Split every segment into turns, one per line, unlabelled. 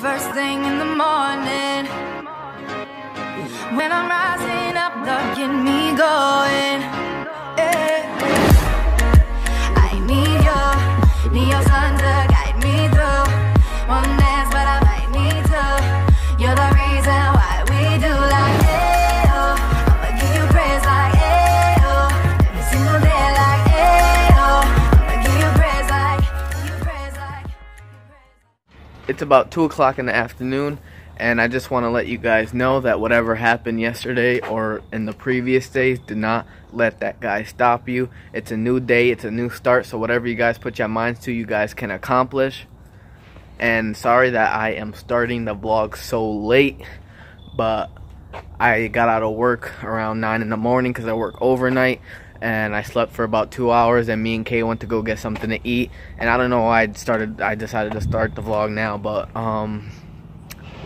first thing in the morning. When I'm rising up, love get me going.
It's about 2 o'clock in the afternoon and I just want to let you guys know that whatever happened yesterday or in the previous days, do not let that guy stop you. It's a new day, it's a new start, so whatever you guys put your minds to, you guys can accomplish. And sorry that I am starting the vlog so late, but I got out of work around 9 in the morning because I work overnight and I slept for about two hours and me and Kay went to go get something to eat. And I don't know why I started I decided to start the vlog now but um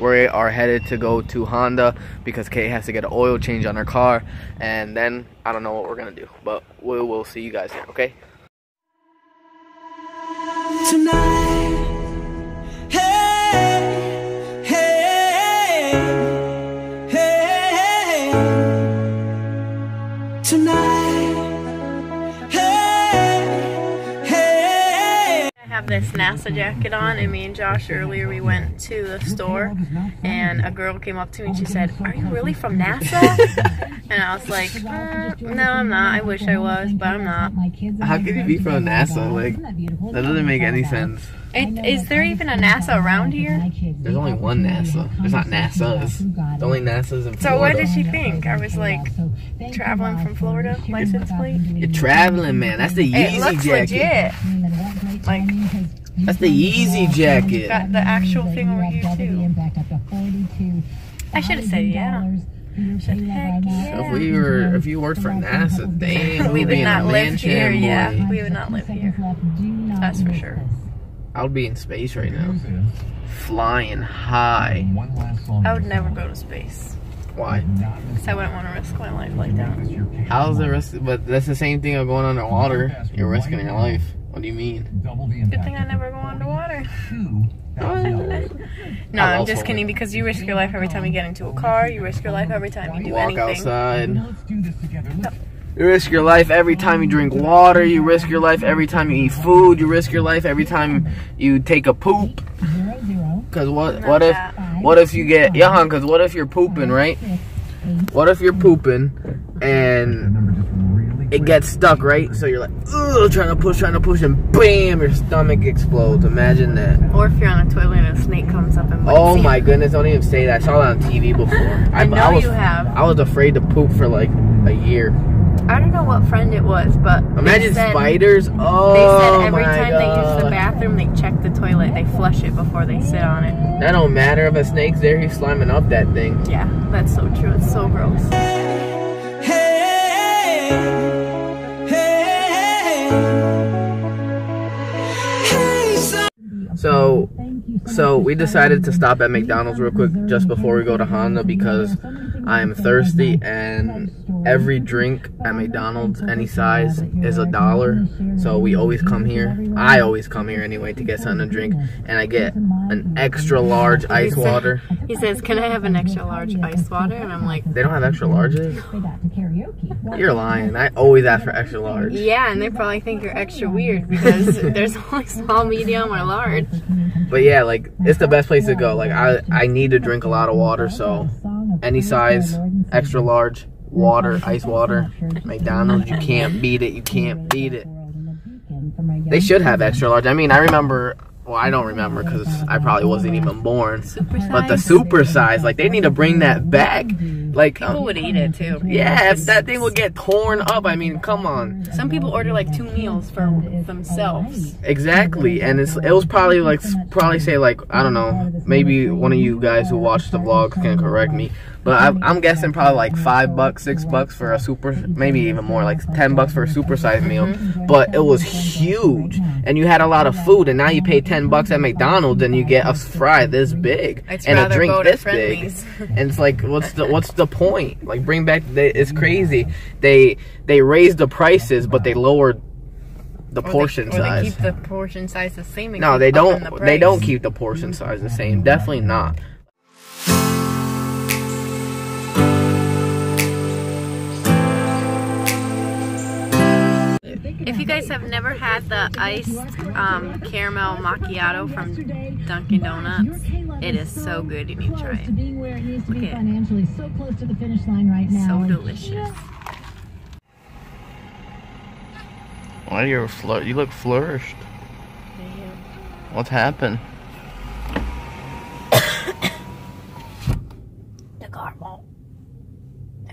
we are headed to go to Honda because Kay has to get an oil change on her car. And then I don't know what we're gonna do but we will see you guys there okay
this NASA jacket on, and me and Josh earlier we went to the store, and a girl came up to me and she said, "Are you really from NASA?" and I was like, "Mm, "No, I'm not. I wish I was, but I'm not."
How could you be from NASA? Like, that doesn't make any sense.
It, is there even a NASA around here?
There's only one NASA. There's not NASA's. The only NASA's in Florida.
So what did she think? I was like, traveling from Florida, license plate.
You're traveling, man. That's the Yeezy It
looks
jacket.
legit. Like
That's the Yeezy jacket.
got the actual thing over here too. I should have said yeah. Said, heck yeah.
If we were, if you worked for NASA, damn,
we
we'd
would
be in
not
a
live
mansion,
here.
boy.
Yeah, we would not live here. That's for sure.
I would be in space right now, flying high.
I would never go to space
Why?
because I wouldn't want to risk my life like that.
How's the risk? But that's the same thing of going underwater. You're risking your life. What do you mean?
Good thing I never go underwater. No,
I'm
I'm just kidding because you risk your life every time you get into a car. You risk your life every time you do
Walk
anything.
outside. You risk your life every time you drink water. You risk your life every time you eat food. You risk your life every time you take a poop. Cause what?
Not
What if?
that.
What if you get Johan? Cause what if you're pooping, right? What if you're pooping and it gets stuck, right? So you're like, ugh, trying to push, trying to push, and bam, your stomach explodes. Imagine that.
Or if you're on a toilet and a snake comes up and bites
Oh
you.
my goodness! Don't even say that. I saw that on TV before.
I know
was,
you have.
I was afraid to poop for like a year.
I don't know what friend it was, but
Imagine
said-
spiders. Oh
They said oh every
my
time they use the bathroom, they check the toilet, they flush it before they sit on it.
That don't matter if a snake's there. He's sliming up that thing.
Yeah, that's so true. It's so gross.
So, we decided to stop at McDonald's real quick just before we go to Honda because I'm thirsty and every drink at McDonald's, any size, is a dollar. So we always come here. I always come here anyway to get something to drink, and I get an extra large ice water.
He says, "Can I have an extra large ice water?" And I'm like,
They don't have extra larges. You're lying. I always ask for extra large.
"Yeah," and they probably think you're extra weird because there's only small, medium, or large.
But yeah, like it's the best place to go. Like I, I need to drink a lot of water, so any size, extra large, water, ice water, McDonald's, you can't beat it. You can't beat it. They should have extra large. I mean, I remember. Well, I don't remember because I probably wasn't even born. But the super size, like they need to bring that back. Like,
People
um,
would eat it too.
yeah, if that thing would get torn up. I mean, come on.
Some people order like two meals for themselves.
Exactly, and it's it was probably like probably say like I don't know, maybe one of you guys who watch the vlogs can correct me, but I'm, I'm guessing probably like five bucks, six bucks for a super, maybe even more, like ten bucks for a super size meal. But it was huge, and you had a lot of food, and now you pay ten bucks at McDonald's and you get a fry this big
I'd
and a drink this big. And it's like, what's the what's the point? Like, bring back. They, it's crazy. They they raised the prices, but they lowered the
Or they- or
size.
They keep the portion size the same.
no, they don't.
the
They don't keep the portion size the same. Definitely not.
If you guys have never had the iced um, caramel macchiato from Dunkin' Donuts, it is so good. You need to try it.
being where it needs to be
Look at it.
financially, so close to the finish line right now.
So delicious.
Why you're flour- You look flourished. What's happened?
The caramel.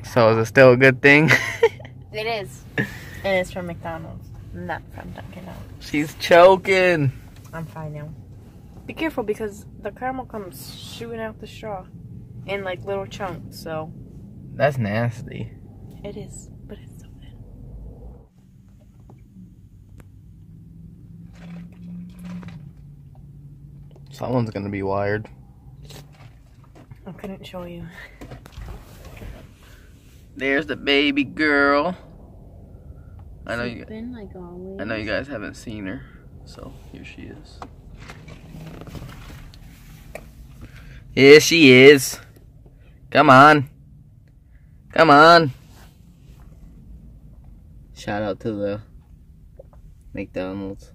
So is it still a good thing?
It is. It is from McDonald's, not from Dunkin' Donuts.
She's choking.
I'm fine now. Be careful because the caramel comes shooting out the straw in like little chunks. So
That's nasty.
it is, but it's so good.
Someone's gonna be wired.
I couldn't show you.
There's the baby girl. I know you.
Been like always.
I know you guys haven't seen her, so here she is. Here she is. Come on. Come on. Shout out to the McDonald's.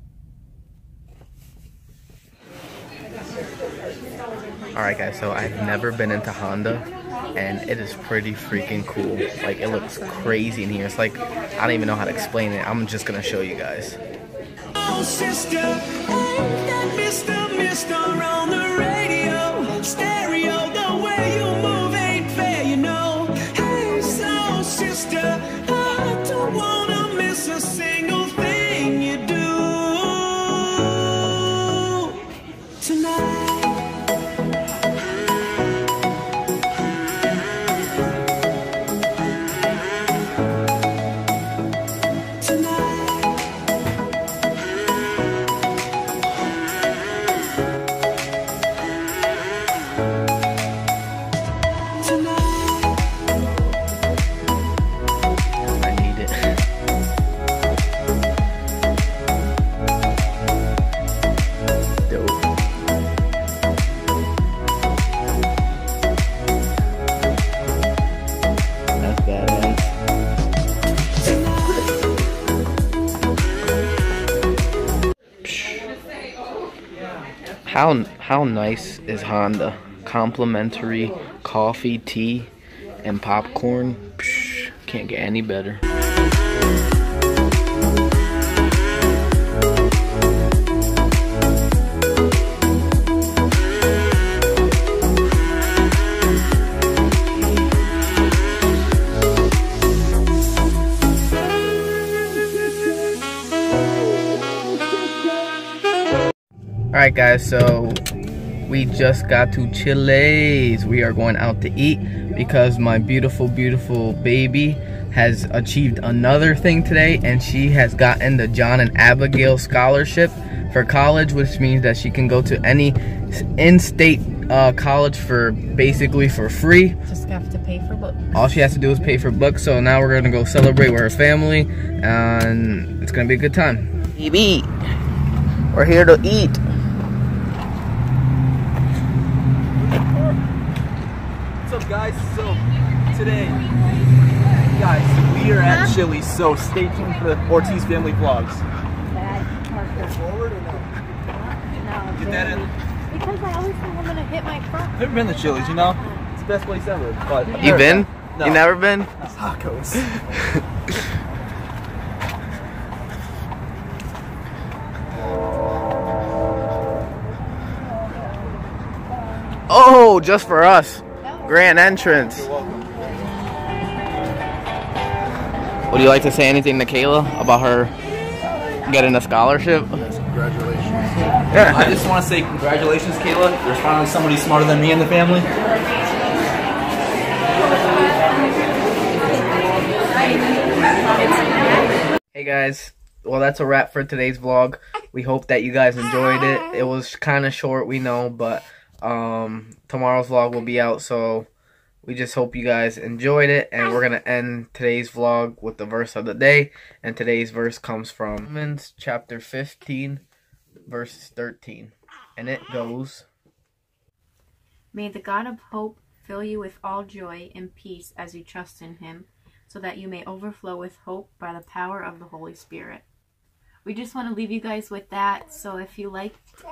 Alright guys, so I've never been into Honda and it is pretty freaking cool. Like it looks crazy in here. It's like I don't even know how to explain it. I'm just gonna show you guys.
Oh, sister,
How how nice is Honda? Complimentary coffee, tea, and popcorn. Psh, can't get any better. Alright guys, so we just got to Chili's. We are going out to eat because my beautiful, beautiful baby has achieved another thing today and she has gotten the John and Abigail scholarship for college, which means that she can go to any in-state uh, college for basically for free.
Just have to pay for books.
All she has to do is pay for books. So now we're gonna go celebrate with her family, and it's gonna be a good time. Baby, we're here to eat.
Up, guys? So, today, guys, we are at Chili's, so stay tuned for the Ortiz family vlogs. Forward or no? Get that in.
Because I always think I'm gonna hit my front.
Never been to Chili's, you know? It's the best place ever. But
You been?
No.
You never been?
Tacos.
Oh, just for us. Grand entrance. Would you like to say anything to Kayla about her getting a scholarship? Congratulations.
I just want to say congratulations, Kayla. There's finally somebody smarter than me in the family.
Hey guys, well that's a wrap for today's vlog. We hope that you guys enjoyed it. It was kind of short, we know, but um tomorrow's vlog will be out, so we just hope you guys enjoyed it, and we're gonna end today's vlog with the verse of the day. And today's verse comes from Romans chapter 15, verse 13, and it goes.
May the God of hope fill you with all joy and peace as you trust in him, so that you may overflow with hope by the power of the Holy Spirit. We just want to leave you guys with that. So if you liked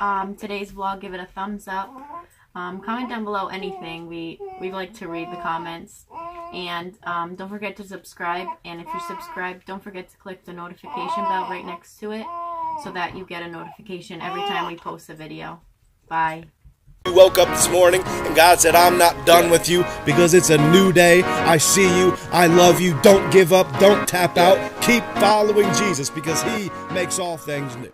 um, today's vlog, give it a thumbs up. Um, comment down below anything. We we like to read the comments. And um, don't forget to subscribe. And if you're subscribed, don't forget to click the notification bell right next to it so that you get a notification every time we post a video. Bye.
You woke up this morning and God said, I'm not done with you because it's a new day. I see you. I love you. Don't give up. Don't tap out. Keep following Jesus because he makes all things new.